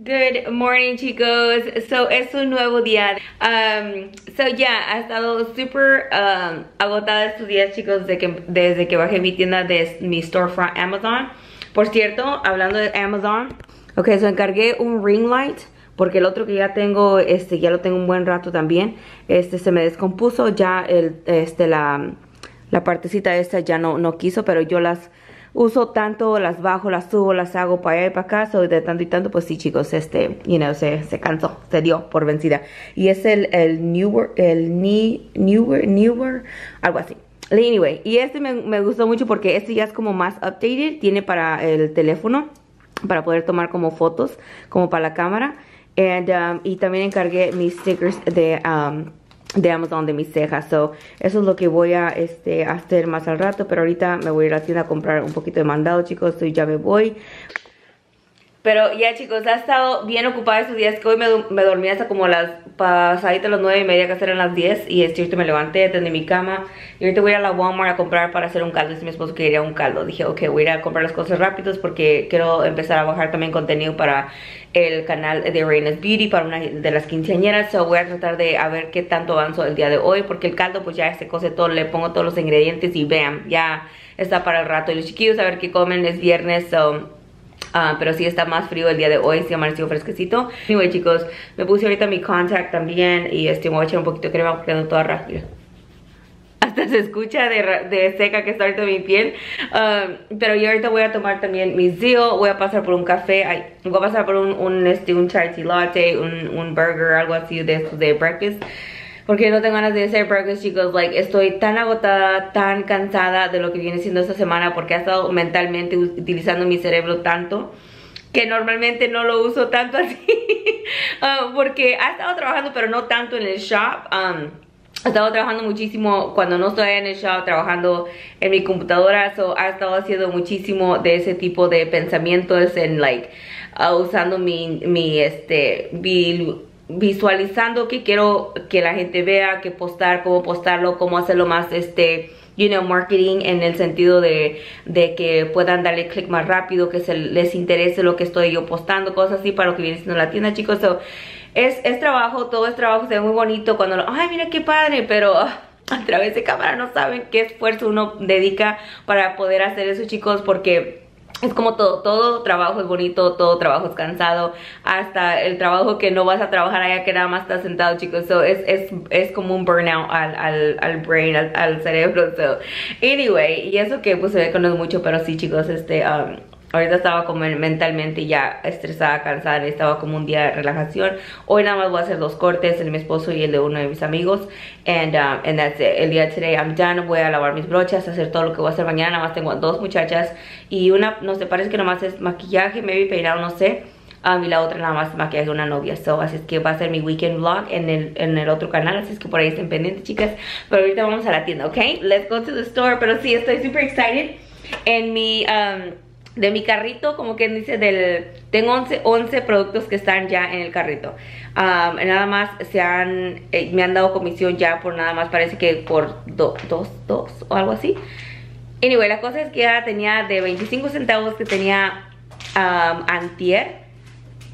Good morning chicos, so es un nuevo día. Um, So ya, yeah, ha estado súper um, agotada estos días chicos desde que, desde que bajé mi tienda de mi storefront Amazon. Por cierto, hablando de Amazon Ok, so encargué un ring light porque el otro que ya tengo, este, ya lo tengo un buen rato también. Este se me descompuso, ya el, este, la, la partecita esta ya no, no quiso, pero yo las uso tanto, las bajo, las subo, las hago para allá y para acá, soy de tanto y tanto, pues sí chicos, este, you know, se, se cansó, se dio por vencida. Y es el, el Newer, el ni, Newer, Newer, algo así. Anyway, y este me, me gustó mucho porque este ya es como más updated, tiene para el teléfono, para poder tomar como fotos, como para la cámara. And, um, y también encargué mis stickers de... Um, de Amazon de mis cejas. So, eso es lo que voy a este, hacer más al rato. Pero ahorita me voy a ir a la tienda a comprar un poquito de mandado, chicos. So, ya me voy. Pero ya chicos, ha estado bien ocupada estos días que hoy me, me dormí hasta como las pasaditas las 9 y media, que eran las 10 y este, ahorita me levanté, tendí mi cama y ahorita voy a la Walmart a comprar para hacer un caldo. Si mi esposo quería un caldo, dije ok, voy a ir a comprar las cosas rápidos porque quiero empezar a bajar también contenido para el canal de Reina's Beauty para una de las quinceañeras. So voy a tratar de a ver qué tanto avanzo el día de hoy porque el caldo pues ya se cose todo, le pongo todos los ingredientes y vean, ya está para el rato. Y los chiquillos a ver qué comen, es viernes, so Ah, pero sí está más frío el día de hoy, sí amaneció fresquecito. Anyway, chicos, me puse ahorita mi contact también y este, me voy a echar un poquito de crema porque ando toda rápida. Hasta se escucha de, de, seca que está ahorita mi piel. Um, pero yo ahorita voy a tomar también mi Zio, voy a pasar por un café, ay, voy a pasar por un, un, este, un chai latte, un, un burger, algo así de, de breakfast porque no tengo ganas de hacer breakfast, chicos. Like, estoy tan agotada, tan cansada de lo que viene siendo esta semana porque he estado mentalmente utilizando mi cerebro tanto que normalmente no lo uso tanto así. Uh, porque he estado trabajando, pero no tanto en el shop. Um, he estado trabajando muchísimo cuando no estoy en el shop, trabajando en mi computadora. So, he estado haciendo muchísimo de ese tipo de pensamientos en, like, uh, usando mi, mi, este, mi visualizando que quiero que la gente vea, que postar, cómo postarlo, cómo hacerlo más, este, you know, marketing en el sentido de, de que puedan darle clic más rápido, que se les interese lo que estoy yo postando, cosas así para lo que viene siendo la tienda, chicos. So, es, es trabajo, todo es trabajo, se ve muy bonito cuando lo, ay, mira qué padre, pero... Ah, a través de cámara no saben qué esfuerzo uno dedica para poder hacer eso chicos porque es como todo, todo trabajo es bonito, todo trabajo es cansado, hasta el trabajo que no vas a trabajar allá que nada más estás sentado chicos, so, es, es, es como un burnout al, al, al brain, al, cerebro, so, anyway, y eso que pues se ve que mucho, pero sí chicos, este, um, Ahorita estaba como mentalmente ya estresada, cansada, estaba como un día de relajación. Hoy nada más voy a hacer dos cortes, el de mi esposo y el de uno de mis amigos. And, um, and that's it. El día de today I'm done. Voy a lavar mis brochas, hacer todo lo que voy a hacer mañana. Nada más tengo dos muchachas y una, no sé, parece que nada más es maquillaje, maybe peinado, no sé. Um, y la otra nada más maquillaje de una novia. So, así es que va a ser mi weekend vlog en el, en el otro canal. Así es que por ahí estén pendientes, chicas. Pero ahorita vamos a la tienda, ¿ok? Let's go to the store. Pero sí, estoy super excited. En mi... Um, de mi carrito, como quien dice, del tengo 11, 11 productos que están ya en el carrito. nada más se han, eh, me han dado comisión ya por nada más, parece que por dos, dos o algo así. Anyway, la cosa es que ya tenía de 25 centavos que tenía antier,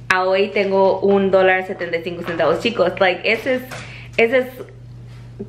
a hoy tengo un dólar 75 centavos. Chicos, like, ese es, ese es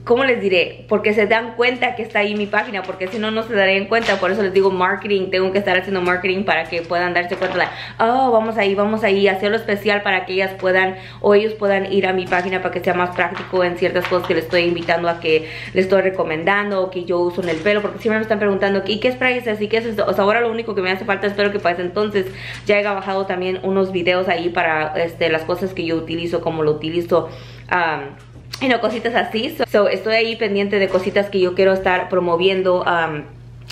¿cómo les diré? Porque se dan cuenta que está ahí mi página, porque si no, no se darían cuenta. Por eso les digo marketing, tengo que estar haciendo marketing para que puedan darse cuenta de, oh, vamos ahí, vamos ahí, hacerlo especial para que ellas puedan, o ellos puedan ir a mi página para que sea más práctico en ciertas cosas que les estoy invitando a que les estoy recomendando, o que yo uso en el pelo, porque siempre me están preguntando, ¿y qué spray es así? ¿Qué es esto? O sea, ahora lo único que me hace falta, espero que para entonces ya haya bajado también unos videos ahí para este, las cosas que yo utilizo, como lo utilizo y no cositas así. So, estoy ahí pendiente de cositas que yo quiero estar promoviendo. Um,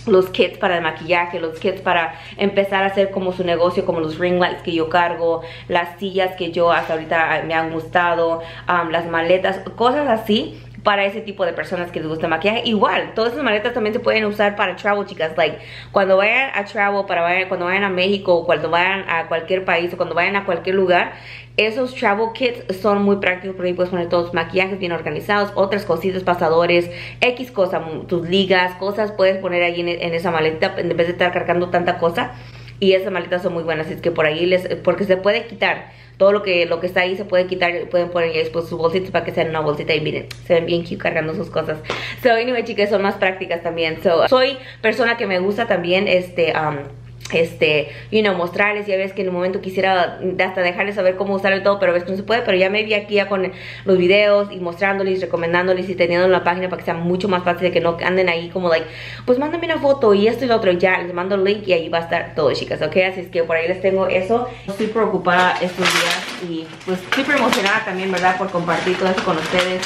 los kits para el maquillaje, los kits para empezar a hacer como su negocio, como los ring lights que yo cargo, las sillas que yo hasta ahorita me han gustado, um, las maletas, cosas así para ese tipo de personas que les gusta maquillaje. Igual, todas esas maletas también se pueden usar para travel, chicas. Like, cuando vayan a travel, para cuando vayan a México, cuando vayan a cualquier país o cuando vayan a cualquier lugar, esos travel kits son muy prácticos porque ahí puedes poner todos los maquillajes bien organizados, otras cositas, pasadores, X cosas, tus ligas, cosas puedes poner ahí en, en esa maleta en vez de estar cargando tanta cosa y esas maletas son muy buenas, es que por ahí les, porque se puede quitar todo lo que, lo que está ahí se puede quitar, pueden poner ahí después sus bolsitas para que sean una bolsita y miren, se ven bien cute cargando sus cosas. So anyway chicas, son más prácticas también. So soy persona que me gusta también este... Um, este, you know, mostrarles, ya ves que en un momento quisiera hasta dejarles saber cómo usarlo todo, pero ves que no se puede, pero ya me vi aquí ya con los videos y mostrándoles, recomendándoles y teniendo una página para que sea mucho más fácil de que no anden ahí como like, pues mándame una foto y esto y lo otro, ya les mando el link y ahí va a estar todo chicas, ok, así es que por ahí les tengo eso, estoy preocupada estos días y pues súper emocionada también, verdad, por compartir todo esto con ustedes,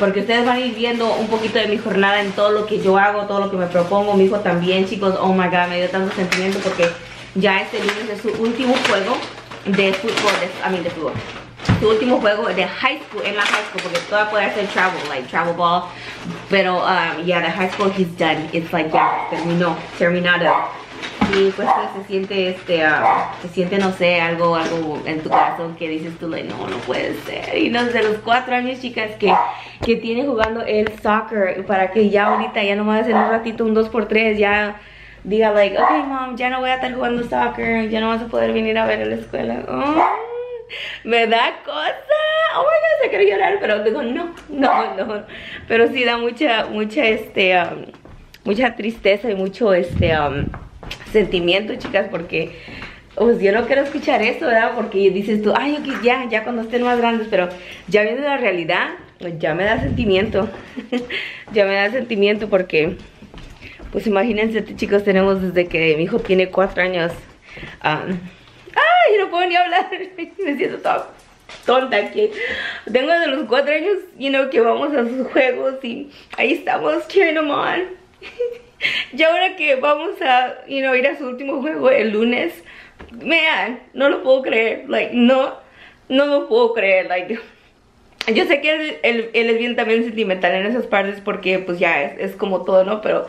porque ustedes van a ir viendo un poquito de mi jornada en todo lo que yo hago, todo lo que me propongo, mi hijo también, chicos, oh my god, me dio tanto sentimiento porque ya este lunes es su último juego de fútbol, de, a de fútbol, su último juego de high school, en la high school, porque todavía puede hacer travel, like travel ball, pero um, yeah, the high school he's done, it's like ya, terminó, terminado y pues, se siente este ah, se siente no sé algo algo en tu corazón que dices tú like, no no puede ser y no de los cuatro años chicas que que tiene jugando el soccer para que ya ahorita ya nomás en un ratito un 2x3 ya diga like ok mom ya no voy a estar jugando soccer ya no vas a poder venir a ver a la escuela me da cosa. Oh my god se quiere llorar pero digo no no no pero sí da mucha mucha este um, mucha tristeza y mucho este um, sentimiento, chicas, porque pues yo no quiero escuchar eso, ¿verdad? Porque dices tú, ay, ok, ya, ya cuando estén más grandes, pero ya viendo la realidad, pues ya me da sentimiento, ya me da sentimiento porque, pues imagínense, chicos, tenemos desde que mi hijo tiene cuatro años, ay, no puedo ni hablar, me siento toda tonta aquí, tengo de los cuatro años, you know, que vamos a sus juegos y ahí estamos cheering them on, y ahora que vamos a you know, ir a su último juego el lunes, man, no lo puedo creer, like, no, no lo puedo creer, like, yo sé que él, es bien también sentimental en esas partes porque pues ya es, es, como todo, ¿no? Pero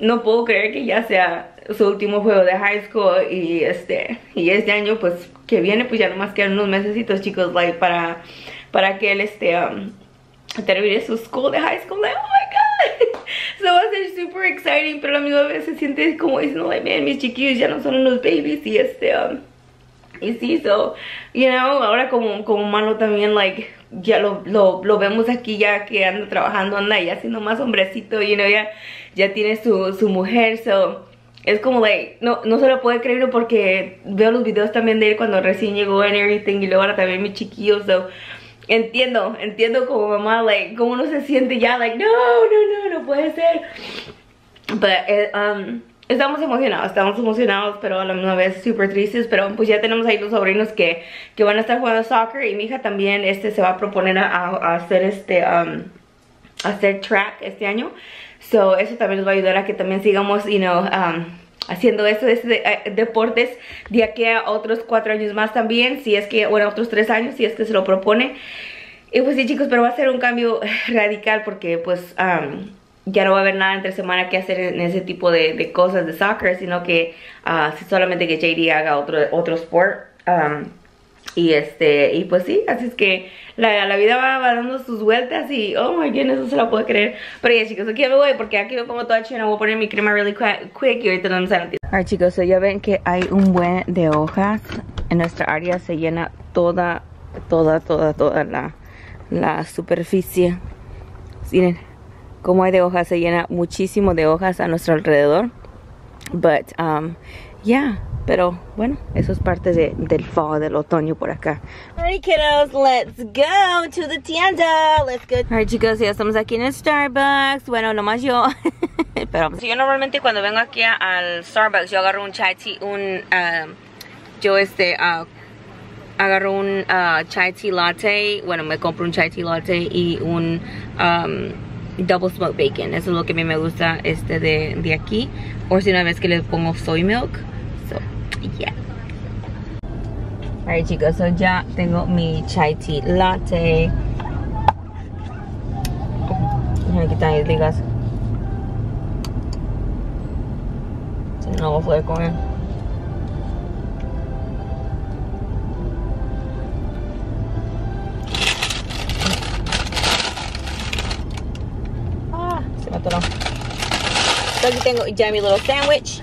no puedo creer que ya sea su último juego de high school y este, y este año pues que viene pues ya nomás quedan unos meses chicos, like, para, para que él este, um, termine su school de high school, like, oh my god so va a ser super exciting, pero a la misma vez se siente como diciendo, like, man, mis chiquillos ya no son unos babies y este, um, y sí, so, you know, ahora como, como malo también, like, ya lo, lo, lo, vemos aquí ya que anda trabajando, anda ya siendo más hombrecito, you know, ya, ya tiene su, su mujer, so, es como, like, no, no se lo puede creer porque veo los videos también de él cuando recién llegó and everything, y luego ahora también mis chiquillos, so, entiendo, entiendo como mamá, like, como uno se siente ya, like, no, no, no, no puede ser. Pero, um, estamos emocionados, estamos emocionados, pero a la misma vez súper tristes, pero pues ya tenemos ahí los sobrinos que, que van a estar jugando soccer y mi hija también, este, se va a proponer a, hacer este, um, hacer track este año. So, eso también nos va a ayudar a que también sigamos, you know, um, haciendo eso, este, eh, deportes de aquí a otros cuatro años más también, si es que, bueno, otros tres años, si es que se lo propone. Y pues sí chicos, pero va a ser un cambio radical porque pues ya no va a haber nada entre semana que hacer en ese tipo de, cosas de soccer, sino que uh, solamente que JD haga otro, otro sport. Y este, y pues sí, así es que la, la vida va, dando sus vueltas y oh my goodness, no se la puedo creer. Pero ya chicos, aquí me voy porque aquí me pongo toda china, voy a poner mi crema really quick, y ahorita no nos a Alright chicos, ya ven que hay un buen de hojas. En nuestra área se llena toda, toda, toda, toda la, la superficie. Miren cómo hay de hojas, se llena muchísimo de hojas a nuestro alrededor. But, um, yeah, pero bueno, eso es parte de, del fall, del otoño por acá. Alright kiddos, let's go to the tienda. Let's go. Alright chicos, ya estamos aquí en el Starbucks. Bueno, nomás yo. pero yo normalmente cuando vengo aquí al Starbucks, yo agarro un chai tea, un... Uh, yo este... Uh, agarro un uh, chai tea latte, bueno, me compro un chai tea latte y un um, double smoked bacon. Eso es lo que a mí me gusta este de, de aquí. O si una vez que le pongo soy milk. Yeah. Alright chicos, so ya tengo mi chai tea latte. Déjame quitar mis ligas. Si no lo puedo comer. Ah, se me atoró. So tengo ya mi little sandwich.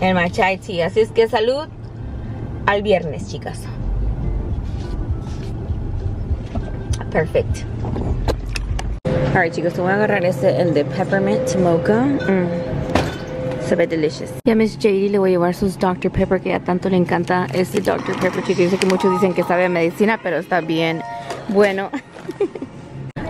En my chai tea. Así es que salud al viernes, chicas. Perfect. Alright, chicos, voy a agarrar este, el de peppermint mocha. Mm. Se ve delicious. Y Miss JD le voy a llevar sus Dr. Pepper que a tanto le encanta este Dr. Pepper, chicos. Yo sé que muchos dicen que sabe a medicina, pero está bien bueno.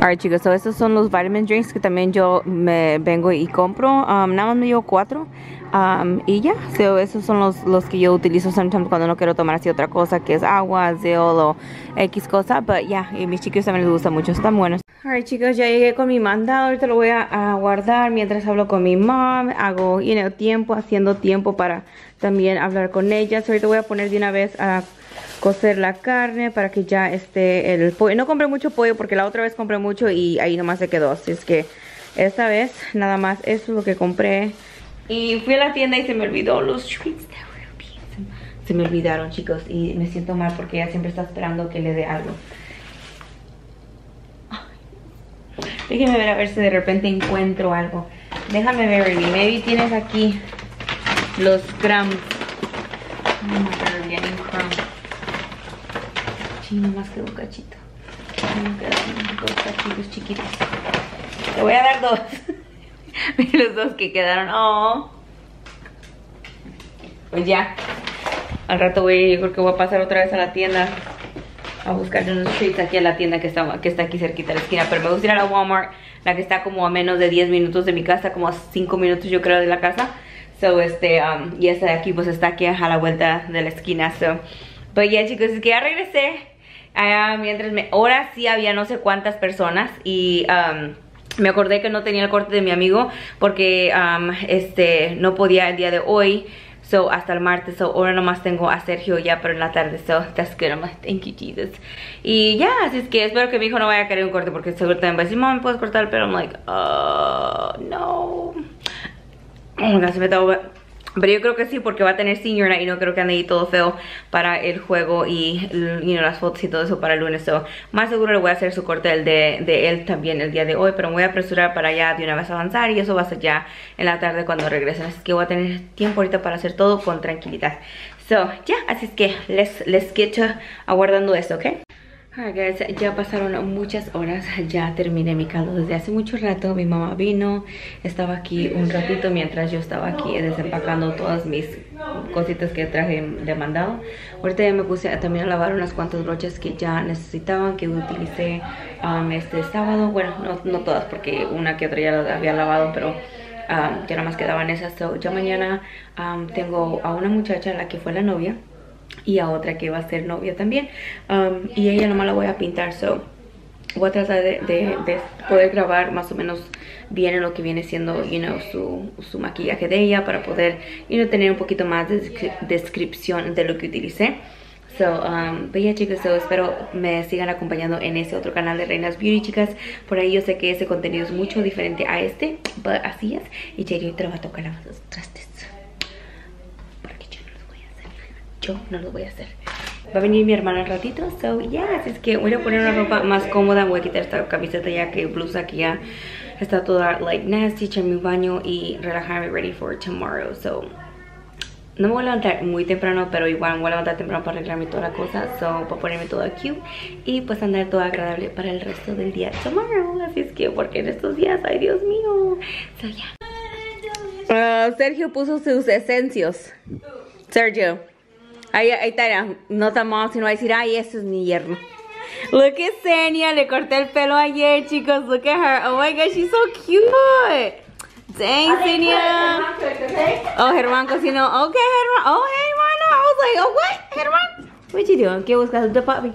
Alright chicos, so estos son los vitamin drinks que también yo me vengo y compro. Um, nada más me llevo cuatro. Um, y ya, so esos son los, los que yo utilizo sometimes cuando no quiero tomar así otra cosa que es agua, zeol X cosa. Pero ya, y mis chicos también les gusta mucho, están buenos. Alright chicos, ya llegué con mi mandado, ahorita lo voy a, guardar mientras hablo con mi mom. Hago you tiempo, haciendo tiempo para también hablar con ella. ahorita voy a poner de una vez a cocer la carne para que ya esté el pollo. No compré mucho pollo porque la otra vez compré mucho y ahí nomás se quedó. Así es que esta vez nada más eso es lo que compré. Y fui a la tienda y se me olvidó los treats Se me olvidaron chicos y me siento mal porque ella siempre está esperando que le dé algo. Déjenme ver a ver si de repente encuentro algo. Déjame ver, baby. Maybe tienes aquí los grams. Sí, nomás quedó un cachito. Dos cachitos chiquitos. Te voy a dar dos. los dos que quedaron. Oh. Pues ya. Al rato voy, yo creo que voy a pasar otra vez a la tienda a buscar unos treats aquí a la tienda que está, que está aquí cerquita de la esquina. Pero me gusta ir a la Walmart, la que está como a menos de 10 minutos de mi casa, como a 5 minutos yo creo de la casa. So, este, um, y esta de aquí pues está aquí a la vuelta de la esquina. So, pues ya chicos, es que ya regresé mientras me, ahora sí había no sé cuántas personas y um, me acordé que no tenía el corte de mi amigo porque um, este no podía el día de hoy. So, hasta el martes, so, ahora nomás tengo a Sergio ya pero en la tarde, so, that's good, I'm like, thank you, Jesus. Y ya, así es que espero que mi hijo no vaya a querer un corte porque seguro también va a decir, mamá, ¿me puedes cortar pero I'm like, oh, no. Oh, se me pero yo creo que sí, porque va a tener senior y no creo que ande ahí todo feo para el juego y las fotos y todo eso para el lunes. So, más seguro le voy a hacer su corte de, de, él también el día de hoy, pero me voy a apresurar para ya de una vez avanzar y eso va a ser ya en la tarde cuando regresen. Así que voy a tener tiempo ahorita para hacer todo con tranquilidad. So, ya, así es que let's, let's get to aguardando esto, ¿ok? Alright guys, ya pasaron muchas horas, ya terminé mi caldo desde hace mucho rato, mi mamá vino, estaba aquí un ratito mientras yo estaba aquí desempacando todas mis cositas que traje de mandado. Ahorita ya me puse a, también a lavar unas cuantas brochas que ya necesitaban, que utilicé um, este sábado, bueno, no, no, todas porque una que otra ya la había lavado, pero um, ya nada más quedaban esas. So, ya mañana um, tengo a una muchacha, la que fue la novia, y a otra que va a ser novia también. Um, y ella nomás la voy a pintar, so voy a tratar de, poder grabar más o menos bien en lo que viene siendo, you know, su, su maquillaje de ella para poder, you know, tener un poquito más de descripción de lo que utilicé. So, um, but yeah, chicos, so espero me sigan acompañando en ese otro canal de Reinas Beauty, chicas. Por ahí yo sé que ese contenido es mucho diferente a este, but así es. Y Jerry te lo va a tocar los trastes. No lo voy a hacer. Va a venir mi hermana al ratito, so yeah, así es que voy a poner una ropa más cómoda Voy a quitar esta camiseta ya que blusa que ya está toda like nasty Echar mi baño y relajarme ready for tomorrow So, no me voy a levantar muy temprano Pero igual me voy a levantar temprano para arreglarme toda la cosa So, para ponerme toda cute Y pues andar todo agradable para el resto del día tomorrow Así es que, porque en estos días, ay Dios mío. So, yeah. Uh, Sergio puso sus esencios. Sergio Ahí, ahí está, no estamos, sino va a decir, ay, ese es mi yerno. Look at Senia, le corté el pelo ayer, chicos. Look at her. Oh my gosh, she's so cute. Dang, Senia. Oh, Germán cocinó. Okay, Germán. Oh, hey, hermano. I was like, oh, what? Germán. What you doing? ¿Qué buscas? ¿De papi?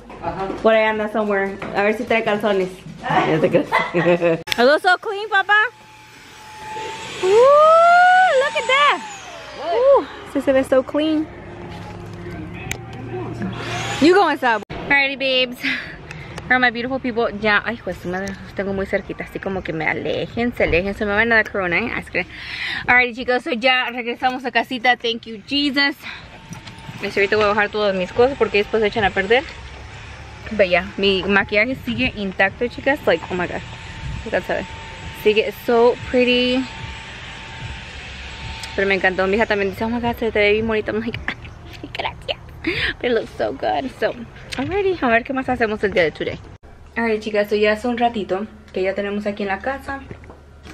Por ahí anda somewhere. A ver si trae calzones. Ya te crees. Are so clean, papá? Ooh, look at that. Ooh, se ve so clean. You go inside. Alrighty, babes. For my beautiful people. Ya, ay, pues madre, tengo muy cerquita. Así como que me alejen, se alejen. Se me van a dar corona, ¿eh? Alrighty, chicos. So ya regresamos a casita. Thank you, Jesus. ahorita voy a bajar todas mis cosas porque después se echan a perder. Pero ya, mi maquillaje sigue intacto, chicas. Like, oh my god. Sigue so pretty. Pero me encantó. Mi hija también dice, oh my god, se te ve bien bonito. I'm like, gracias. It looks so good. So, alrighty, a ver qué más hacemos el día de today. Alright, chicas, so ya hace un ratito que ya tenemos aquí en la casa.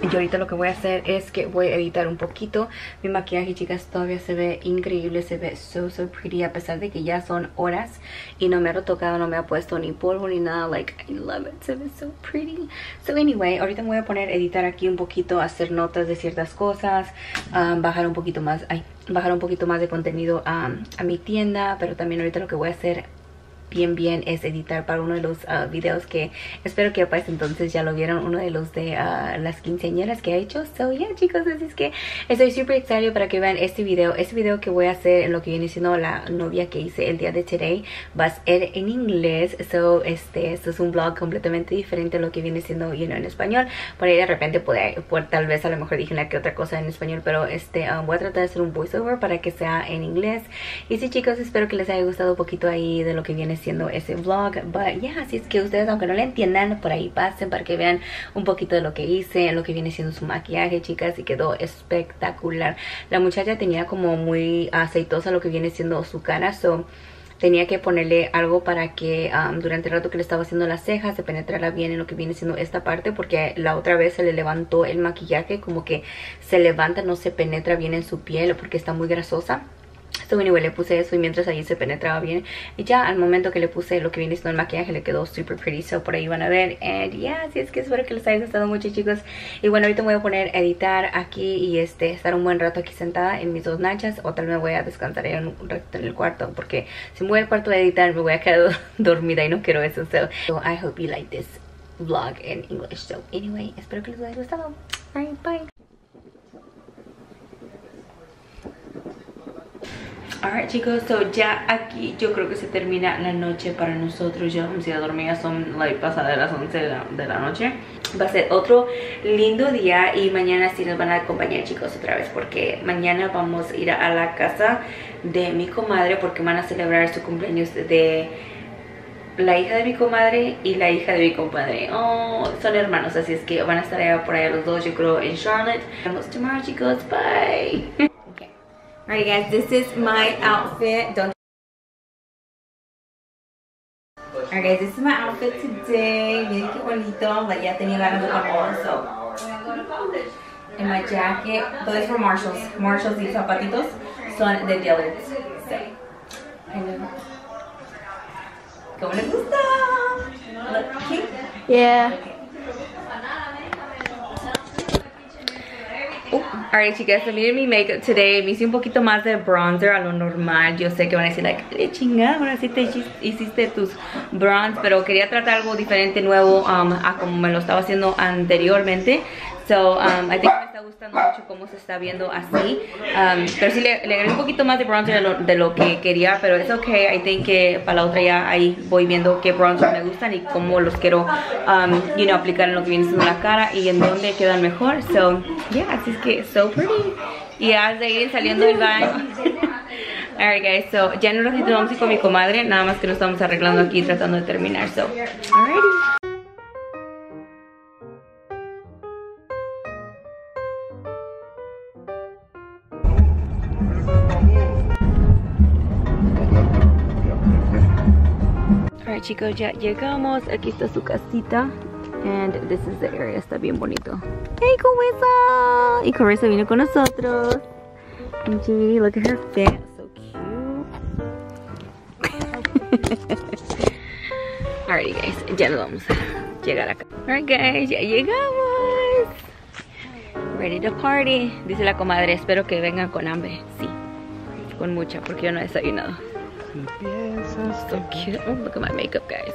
Y ahorita lo que voy a hacer es que voy a editar un poquito Mi maquillaje, chicas, todavía se ve increíble Se ve so, so pretty A pesar de que ya son horas Y no me ha retocado, no me ha puesto ni polvo ni nada Like, I love it, se ve so pretty So anyway, ahorita voy a poner editar aquí un poquito Hacer notas de ciertas cosas um, Bajar un poquito más, ay, bajar un poquito más de contenido a mi tienda Pero también ahorita lo que voy a hacer bien bien es editar para uno de los uh, videos que espero que pues entonces ya lo vieron uno de los de uh, las quinceañeras que he hecho. So yeah chicos así es que estoy súper excited para que vean este video. Este video que voy a hacer en lo que viene siendo la novia que hice el día de today va a ser en inglés. So este esto es un vlog completamente diferente a lo que viene siendo you know, en español. Por ahí de repente puede, tal vez a lo mejor dije una que otra cosa en español pero este um, voy a tratar de hacer un voiceover para que sea en inglés. Y sí chicos espero que les haya gustado un poquito ahí de lo que viene haciendo ese vlog. But yeah, así es que ustedes aunque no le entiendan por ahí pasen para que vean un poquito de lo que hice lo que viene siendo su maquillaje chicas y quedó espectacular. La muchacha tenía como muy aceitosa lo que viene siendo su cara so tenía que ponerle algo para que um, durante el rato que le estaba haciendo las cejas se penetrara bien en lo que viene siendo esta parte porque la otra vez se le levantó el maquillaje como que se levanta, no se penetra bien en su piel porque está muy grasosa So anyway, le puse eso y mientras allí se penetraba bien. Y ya al momento que le puse lo que viene siendo el maquillaje le quedó super pretty. So por ahí van a ver. And yeah, así es que espero que les haya gustado mucho chicos. Y bueno, ahorita me voy a poner a editar aquí y este estar un buen rato aquí sentada en mis dos nachas. O tal vez me voy a descansar ahí un rato en el cuarto. Porque si me voy al cuarto a editar me voy a quedar dormida y no quiero eso. So, so I hope you like this vlog in English. So anyway, espero que les haya gustado. Bye, bye. Alright chicos, so ya aquí yo creo que se termina la noche para nosotros. Ya vamos a ir a dormir, son like, pasadas las 11 de la, noche. Va a ser otro lindo día y mañana sí nos van a acompañar chicos otra vez Porque mañana vamos a ir a la casa de mi comadre Porque van a celebrar su cumpleaños de la hija de mi comadre y la hija de mi compadre. Oh, son hermanos así es que van a estar allá por allá los dos yo creo en Charlotte. Nos tomorrow chicos. Bye Alright guys, this is my outfit. Don't Alright guys, this is my outfit today. Miren qué bonito. Like, ya tenía ganas de ponerlo, so. And my jacket, those from Marshalls. Marshalls y zapatitos son de Dillard's. So, ¿Cómo les gusta? Look, Yeah. Alright chicas, miren mi makeup today. Me hice un poquito más de bronzer a lo normal. Yo sé que van a decir, like, le chingada Ahora sí te hiciste tus bronze Pero quería tratar algo diferente, nuevo um, A como me lo estaba haciendo anteriormente So, um, I think me está gustando mucho cómo se está viendo así. Um, pero sí le, le, agregué un poquito más de bronzer de lo, de lo, que quería, pero es ok. I think que para la otra ya ahí voy viendo qué bronzer me gustan y cómo los quiero, um, you know, aplicar en lo que viene siendo la cara y en dónde quedan mejor. So, yeah, así es que, so pretty. Y as de ir saliendo del baño. Alright guys, so ya en un ratito vamos a ir con mi comadre, nada más que nos estamos arreglando aquí tratando de terminar. So, alrighty. Chicos, ya llegamos. Aquí está su casita. And this is the area. Está bien bonito. ¡Hey, Carissa! Y Carissa viene con nosotros. And look at her fit. So cute. Alrighty, guys. Ya nos vamos a llegar acá. Alright, guys. Ya llegamos. Ready to party. Dice la comadre. Espero que vengan con hambre. Sí. Con mucha, porque yo no he desayunado. So cute. Oh, look at my makeup, guys.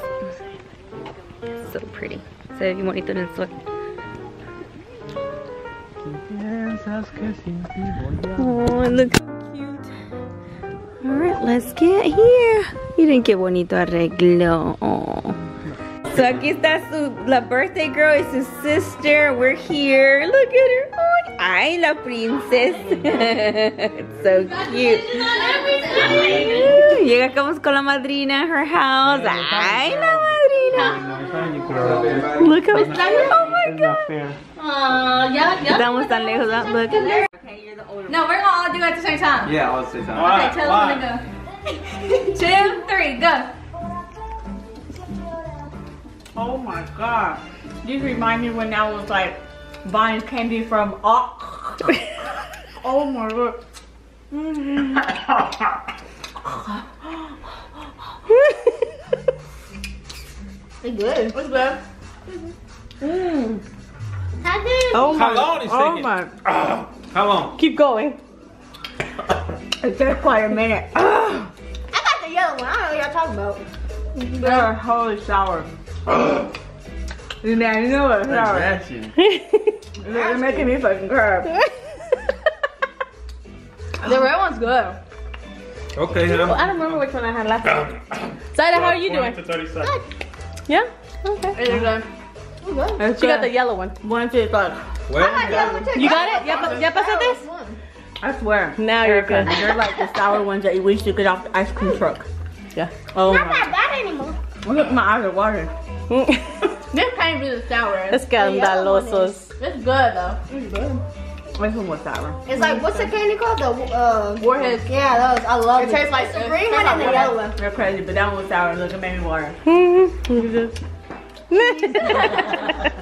So pretty. Se ve bien bonito en el sol. Oh, look cute. Alright, let's get here. Miren qué bonito arreglo. Oh. So aquí está su, la birthday girl y su sister. We're here. Look at her. Ay, la princesa. it's so cute. Llegamos con la madrina, her house. Ay, la madrina. Look how Oh my god. Estamos tan lejos. Look. Okay, Okay, you're the older No, we're gonna all do it at the same time. Yeah, I'll say something. Why? Okay, tell Why? us when to go. Two, three, go. Oh my god. These remind me when I was like buying candy from oh, oh my god. It's good. What's good? Mm. Oh How long is Oh taking? my. How long? Keep going. It took quite a minute. I got the yellow one. I don't know what y'all talking about. They're holy sour. Man, you know what sour. Action. They're making me fucking cry. The red one's good. Okay, Well, I don't remember which one I had last time. Zaida, how are you doing? to 30 seconds. Yeah? Okay. It's good. It's She got the yellow one. Once it's like, Well, You got it? Ya, pa- ya pasaste? I swear. Now you're Erica, good. They're like the sour ones that you wish you could off the ice cream truck. Yeah. Oh Not my. that bad anymore. Look, my eyes are watering. This can't be the sour. Escandalosos. It's good though. It's good. This one was sour. It's like what's the candy called? The uh warheads. Yeah, those. I love it. It tastes like the green one and the yellow one. They're crazy, but that one was sour. Look, it made me water.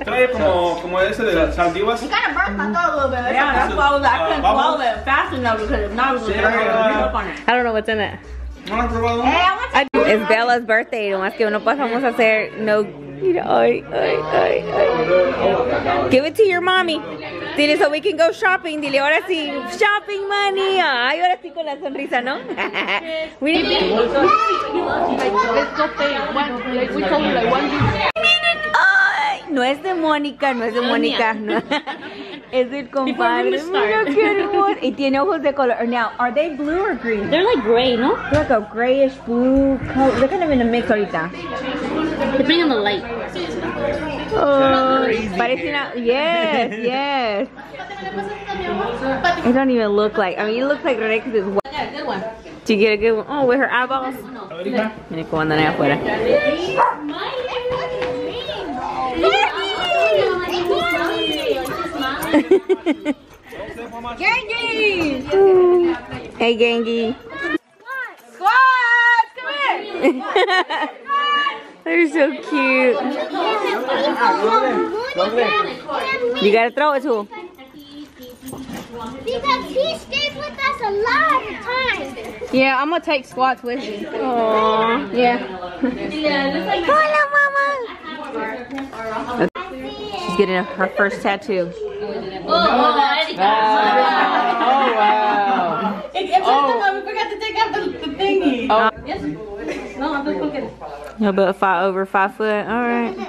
trae como, como ese de las saldivas. It kind of burns my throat a little bit. Yeah, that's why I was like, I couldn't Uh, swallow it fast enough because if not, it was Sí, gonna up on it. I don't know what's in it. To. Es Bella's birthday, nomás que no pasamos a hacer no. Mira, ay, ay, ay, ay. Give it to your mommy. Dile so we can go shopping. Dile ahora sí, shopping money. Ay, ahora sí con la sonrisa, ¿no? We Ay, no es de Mónica, no es de Mónica, no. Es del compadre. we start. Mira qué hermoso. Y tiene ojos de color. Now, are they blue or green? They're like gray, no? They're like a grayish blue color. They're kind of in a mix ahorita. Depending on the light. Oh, parece una. Yes, yes. It don't even look like. I mean, it looks like Rene because it's white. Yeah, good one. Did you get a good one? Oh, with her eyeballs. Mira cómo andan allá afuera. Hey, Gangy. Squats, come here. They're so cute. You gotta throw it to him. Because he stayed with us a lot of times. Yeah, I'm gonna take squats with me. Aww. Yeah. Hola, mama. She's getting her first tattoo. Oh, oh, wow. Oh. oh. we forgot to take out the, the thingy. Oh. Yes. No, I'm just looking. No, but five over five foot. All right.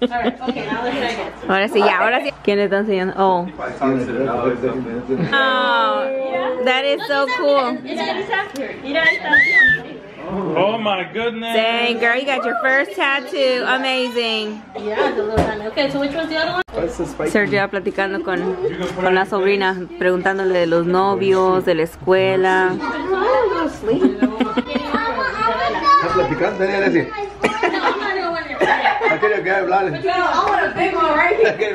Alright, okay, now let's try again. Ahora sí, ya, ahora sí. ¿Quién le está enseñando? Oh. Oh, that is so cool. Oh my goodness. Dang, girl, you got your first tattoo. Amazing. Yeah, it's a little tiny. Okay, so which one's the other one? Sergio platicando con, con la sobrina, preguntándole de los novios, de la escuela. ¿Estás platicando? Tenía decir. No quiero que hablar.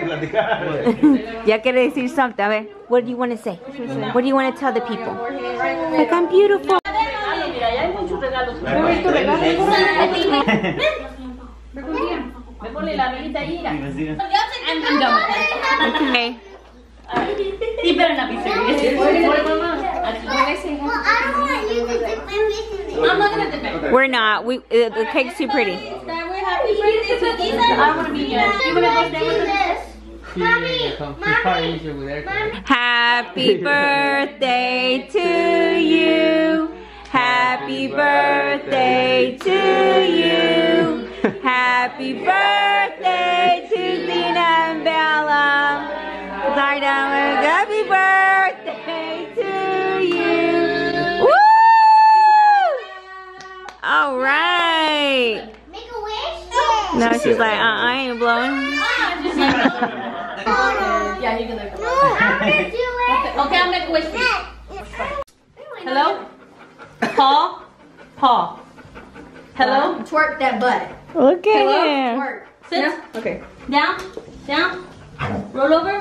Platicar. Ya quiere decir something. A ver, what do you want to say? What do you want to tell the people? Like, I'm beautiful. I'm, I'm done with it. Okay. You better not be serious. Well, I don't want you to dip my face in it. I'm not gonna dip it. We're not. We uh, the cake's too pretty. Happy birthday to I wanna be here. You wanna go stay with us? Mommy, mommy, Happy birthday to you. Happy birthday to you. Happy birthday to Dina and Bella. Zaida, happy birthday to you. Woo! All right. make a wish. No, she's like, uh, I ain't blowing. Yeah, you can look. No, I'm gonna do it. Okay, I'll make a wish. Hello? Paul? Paul. Hello? Twerk that butt. Look at Hello? Twerk. Sit. Okay. Down. Down. Roll over.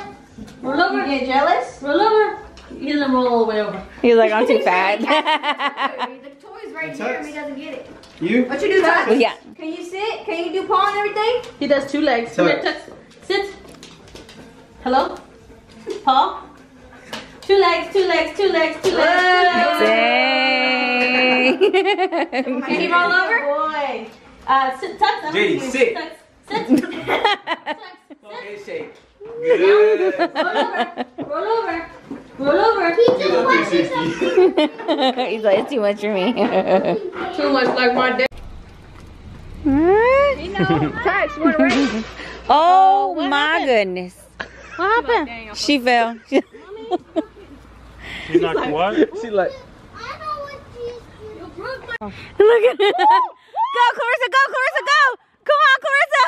Roll over. You get jealous? Roll over. He doesn't roll all the way over. He's like, I'm too fat. the toy's right here and he doesn't get it. You? What you do, Tux? yeah. Can you sit? Can you do paw and everything? He does two legs. Come here, Tux. Tux. Sit. Hello? Paw? Two legs, two legs, two legs, two legs. Dang. Can he roll over? Boy. Uh, sit, Tux. I'm JD, gonna- sit. Tux, Sit. Tux, sit. shake. Good. Roll over. Roll over. Roll over. He's like, it's too much for me. Too much like my dad. Oh my goodness. What happened? She fell. She's not what? She like, Look at Go, Clarissa, go, Clarissa, go! Come on, Clarissa!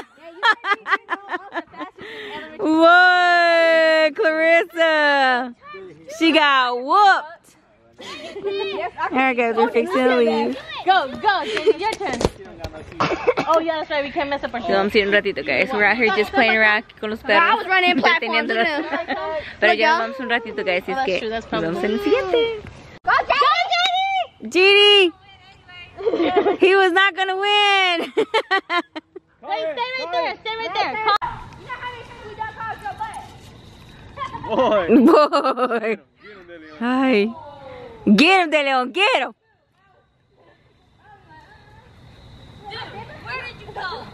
what? Clarissa! She got whooped. Alright guys, we're fixing to leave. Go, go. Jamie, Your turn. Oh, yeah, that's right. We can't mess up our Nos show. vamos a ir un ratito, guys. We're out here just playing around con los perros. I was running platforms, entreteniéndolos. Pero ya nos vamos un ratito, guys. Así es that's que true, that's nos vemos en el probably- siguiente. Go, Daddy! Genie! he was not gonna win! Wait, stay right there. Stay right there. Call- Boy. Boy. Ay. Get him, De Leon, get him. Where did you go?